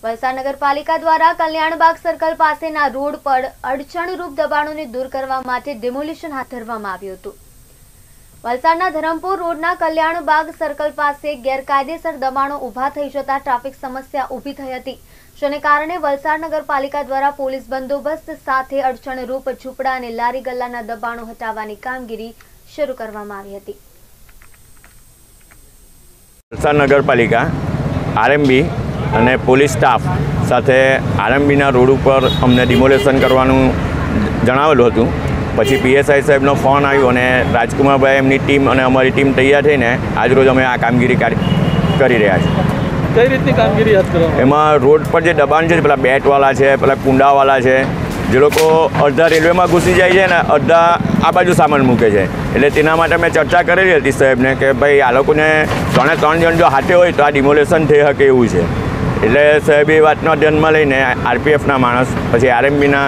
વલસાડ નગરપાલિકા દ્વારા કલ્યાણબાગ સર્કલ પાસેના રોડ પર અડચણરૂપ દબાણોને દૂર કરવા માટે ડિમોલિશન હાથ ધરવામાં આવ્યું હતું. વલસાડના ધરમપુર રોડના કલ્યાણબાગ સર્કલ પાસે ગેરકાયદેસર દબાણો ઊભા થઈ જતા ટ્રાફિક સમસ્યા ઊભી થઈ હતી. જેને કારણે વલસાડ નગરપાલિકા દ્વારા પોલીસ બંદોબસ્ત સાથે અડચણરૂપ ઝૂંપડા અને લારી ગલ્લાના દબાણો હટાવવાની કામગીરી શરૂ કરવામાં આવી હતી. વલસાડ નગરપાલિકા, આરએમબી અને પોલીસ સ્ટાફ સાથે આરએમબીના રોડ ઉપર અમને ડિમોલેશન કરવાનું જણાવેલું હતું. પછી પીએસઆઈ સાહેબનો ફોન આવ્યો અને રાજકુમારભાઈ એમની ટીમ અને અમારી ટીમ તૈયાર થઈને આજરોજ અમે આ કામગીરી કરી રહ્યા છીએ. કઈ રીતની કામગીરી હાથ એમાં રોડ પર જે દબાણ છે પેલા બેટવાળા છે પેલા કુંડાવાળા છે જે લોકો અડધા રેલવેમાં ઘૂસી જાય છે ને અડધા આ બાજુ સામાન મૂકે છે. એટલે તેના માટે મેં ચર્ચા કરેલી હતી સાહેબને કે ભાઈ આ લોકોને ત્રણે ત્રણ જણ જો હાથે હોય તો આ ડિમોલેશન થઈ શકે એવું છે. એટલે સાહેબ એ વાતનો ધ્યાનમાં લઈને આરપીએફના માણસ પછી આરએમબીના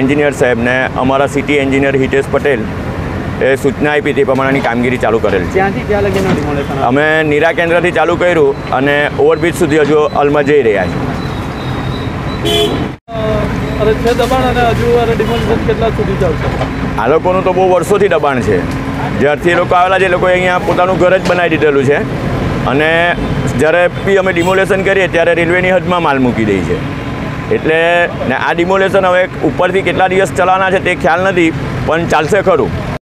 એન્જિનિયર સાહેબને અમારા સિટી એન્જિનિયર હિતેશ પટેલ એ સૂચના આપી તે પ્રમાણેની કામગીરી ચાલુ કરેલ છે. અમે નીરા કેન્દ્રથી ચાલુ કર્યું અને ઓવરબ્રિજ સુધી હજુ અલમાં જઈ રહ્યા છે. આ લોકોનું તો બહુ વર્ષોથી દબાણ છે. જ્યારથી એ લોકો આવેલા છે એ લોકોએ અહીંયા પોતાનું ઘર જ બનાવી દીધેલું છે. અને જ્યારે બી અમે ડિમોલેશન કરીએ ત્યારે રેલવેની હદમાં માલ મૂકી દઈએ છે. એટલે ને આ ડિમોલેશન હવે ઉપરથી કેટલા દિવસ ચલાવવાના છે તે ખ્યાલ નથી, પણ ચાલશે ખરું.